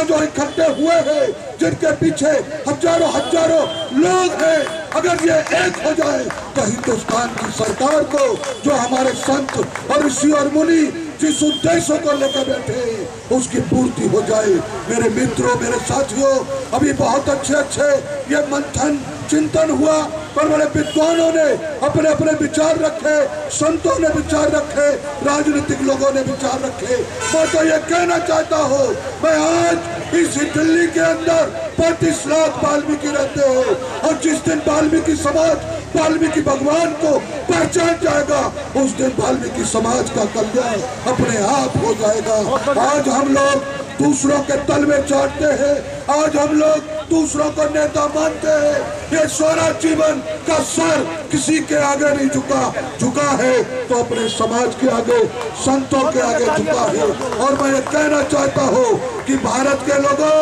का जो इकट्ठे हुए हैं, जिनके पीछे हज़ारों हज़ारों लोग हैं, अगर ये एक हो जाए तो हिंदुस्तान की सरकार को, जो हमारे संत और ऋषि और मुनि जिस उद्देश्य को लेकर बैठे उसकी पूर्ति हो जाए। मेरे मित्रों, मेरे साथियों, अभी बहुत अच्छे अच्छे ये मंथन चिंतन हुआ। पर बड़े विद्वानों ने अपने अपने विचार रखे, संतों ने विचार रखे, राजनीतिक लोगों ने विचार रखे। मैं तो ये कहना चाहता हूँ, मैं आज इस दिल्ली के अंदर पैंतीस लाख वाल्मीकि रहते हो और जिस दिन वाल्मीकि समाज, वाल्मीकि भगवान को पहचान जाएगा, उस दिन वाल्मीकि समाज का कल्याण अपने आप हो जाएगा। आज हम लोग दूसरों के तल में चाटते हैं, आज हम लोग दूसरों को नेता मानते हैं। ये सारा जीवन का सर किसी के आगे नहीं झुका। झुका है तो अपने समाज के आगे, संतों के आगे झुका है। और मैं कहना चाहता हूँ कि भारत के लोगों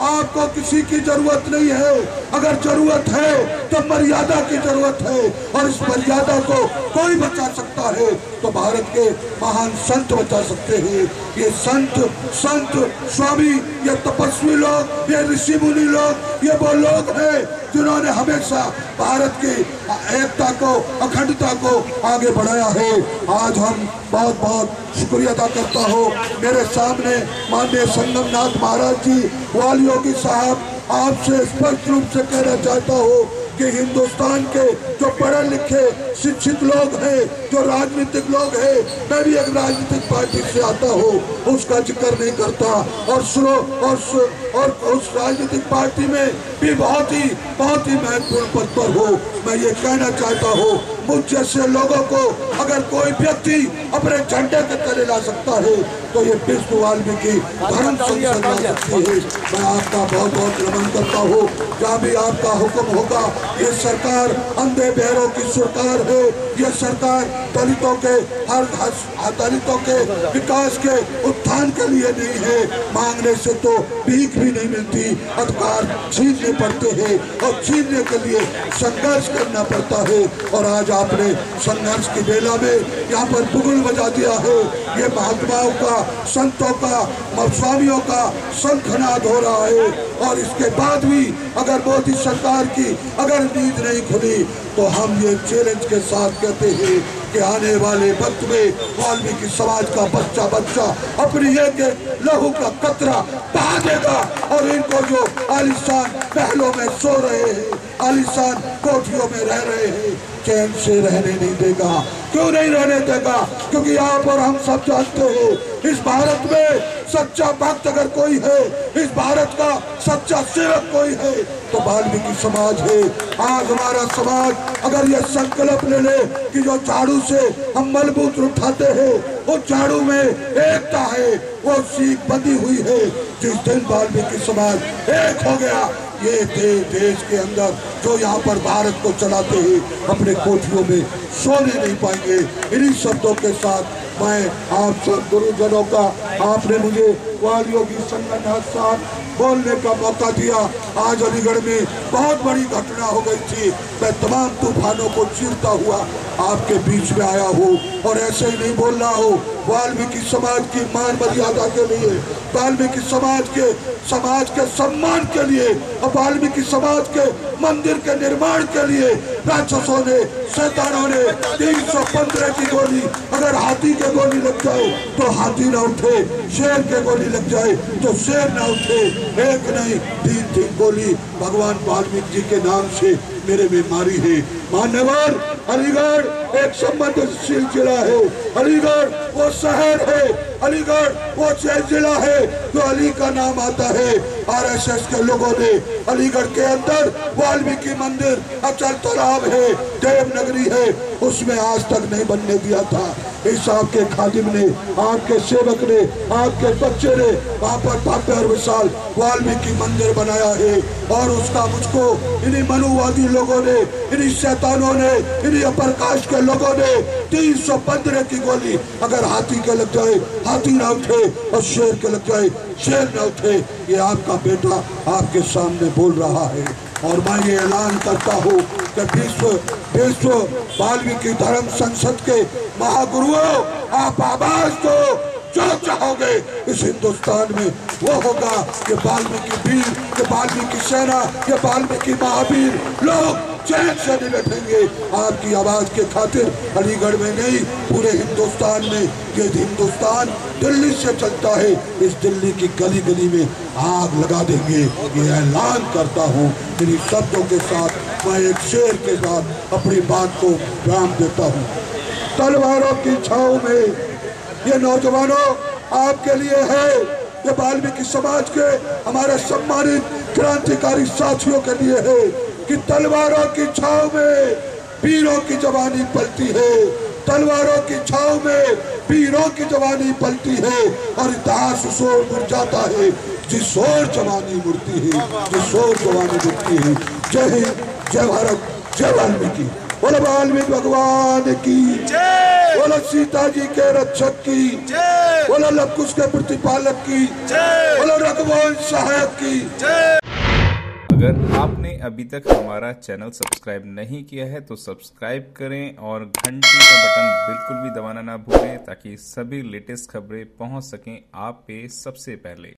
आपको किसी की ज़रूरत नहीं है। अगर ज़रूरत है तो मर्यादा की ज़रूरत है और इस मर्यादा को कोई बचा सकता है। तो भारत के महान संत बचा सकते हैं। ये संत संत, स्वामी, ये तपस्वी लोग, ये ऋषि मुनि लोग ये वो लोग हैं जिन्होंने हमेशा भारत की एकता को, अखंडता को आगे बढ़ाया है। आज हम बहुत बहुत शुक्रिया अदा करता हूँ। मेरे सामने माननीय संगम नाथ महाराज जी वाल योगी साहब, आपसे स्पष्ट रूप से कहना चाहता हूँ कि हिंदुस्तान के जो पढ़े लिखे शिक्षित लोग हैं जो राजनीतिक लोग हैं मैं भी एक राजनीतिक पार्टी से आता हूँ उसका ज़िक्र नहीं करता। और सुनो और सु, और उस राजनीतिक पार्टी में भी बहुत ही बहुत ही महत्वपूर्ण पद पर हो। मैं ये कहना चाहता हूँ मुझ जैसे लोगों को अगर कोई व्यक्ति अपने झंडे के तले ला सकता है तो ये विष्णु वाल्मीकि धर्म संसद ला सकती है। मैं आपका बहुत बहुत नमन करता हूँ। जहाँ भी आपका हुक्म होगा ये सरकार अंधे बहरों की सरकार है। ये सरकार दलितों के, हर दलितों के विकास के उत्थान के लिए नहीं है। मांगने से तो भीख भी नहीं मिलती अधिकार छीनने पड़ते हैं और छीनने के लिए संघर्ष करना पड़ता है। और आज आपने संघर्ष की बेला में यहाँ पर बुगुल बजा दिया है। ये महात्माओं का, संतों का स्वामियों का शंखनाद हो रहा है। और इसके बाद भी अगर मोदी सरकार की अगर नींद नहीं खुली तो हम ये चैलेंज के साथ कहते हैं कि आने वाले वक्त में वाल्मीकि समाज का बच्चा बच्चा अपनी एक लहू का कतरा बहा देगा और इनको जो आलिशान महलों में सो रहे हैं। आलिशान कोठियों में रह रहे हैं। चैन से रहने नहीं देगा। क्यों नहीं रहने देगा? क्योंकि यहाँ पर हम सब जानते हैं, इस भारत में सच्चा भक्त अगर कोई है, इस भारत का सच्चा सेवक कोई है तो वाल्मीकि समाज है। आज हमारा समाज अगर यह संकल्प ले ले कि जो झाड़ू से हम मलबूत उठाते हैं वो झाड़ू में एकता है, वो सीख बंधी हुई है। जिस दिन वाल्मीकि समाज एक हो गया, ये थे देश के अंदर जो यहाँ पर भारत को चलाते हैं, अपने कोठियों में सोने नहीं पाएँगे। इन्हीं शब्दों के साथ मैं आप सब गुरुजनों का, आपने मुझे वालियों की संगत साथ बोलने का मौका दिया। आज अलीगढ़ में बहुत बड़ी घटना हो गई थी। मैं तमाम तूफानों को चीरता हुआ आपके बीच में आया हूँ और ऐसे ही नहीं बोल रहा हूँ। वाल्मीकि समाज की मान मर्यादा के लिए, वाल्मीकि समाज के समाज के सम्मान के लिए, और वाल्मीकि समाज के मंदिर के निर्माण के लिए राक्षसों ने शैतानों ने तीन सौ पंद्रह की गोली, अगर हाथी के गोली लग जाए तो हाथी ना उठे, शेर के गोली लग जाए तो शेर ना उठे, एक नहीं तीन तीन गोली, भगवान वाल्मीकि जी के नाम से मेरे में मारी है। मान्यवर, अलीगढ़ एक संबंधशील जिला है। अलीगढ़ वो शहर है। अलीगढ़ वो जिला है, जो अली का नाम आता है। आरएसएस के लोगों ने अलीगढ़ के अंदर वाल्मीकि मंदिर, अचल तालाब है, देवनगरी है। उसमें आज तक नहीं बनने दिया था। इस आपके खादिम ने आपके सेवक ने आपके बच्चे ने वहाँ पर और विशाल वाल्मीकि मंदिर बनाया है। और उसका मुझको इन्हीं मनुवादी लोगों ने, इन्हीं शैतानों ने, इन्हीं अप्रकाश के लोगों ने तीन सौ पंद्रह की गोली अगर हाथी के लग जाए, हाथी ना उठे और शेर के लग जाए, शेर न उठे, ये आपका बेटा आपके सामने बोल रहा है। और मैं ये ऐलान करता हूँ कि विश्व विश्व बाल्मीकि धर्म संसद के महागुरुओं, आप आवाज़ दो। जो चाहोगे इस हिंदुस्तान में वो होगा ये वाल्मीकि वीर, ये वाल्मीकि सेना, ये वाल्मीकि महावीर। लोग चैन से नहीं बैठेंगे। आपकी आवाज़ के खातिर अलीगढ़ में नहीं, पूरे हिंदुस्तान में। ये हिंदुस्तान दिल्ली से चलता है। इस दिल्ली की गली गली में आग लगा देंगे। ये ऐलान करता हूँ। मेरी शब्दों के साथ, मैं एक शेर के साथ अपनी बात को बयान देता हूँ। तलवारों की छाव में ये नौजवानों, आपके लिए है ये वाल्मीकि समाज के हमारे सम्मानित क्रांतिकारी साथियों के लिए है कि तलवारों की छाव में पीरों की जवानी पलती है। तलवारों की छाव में पीरों की जवानी पलती है। और इतिहास ओर मुड़ जाता है, जिस ओर जवानी मुड़ती है, जिस ओर जवानी मुड़ती है। जय हिंद, जय भारत, जय वाल्मीकि। बोलो वाल्मीकि भगवान की। बोलो सीता जी के रक्षक की। बोलो लवकुश के प्रतिपालक की। बोलो रघुवंश सहायक की। अगर आपने अभी तक हमारा चैनल सब्सक्राइब नहीं किया है तो सब्सक्राइब करें और घंटी का बटन बिल्कुल भी दबाना ना भूलें ताकि सभी लेटेस्ट खबरें पहुँच सकें आप पे सबसे पहले।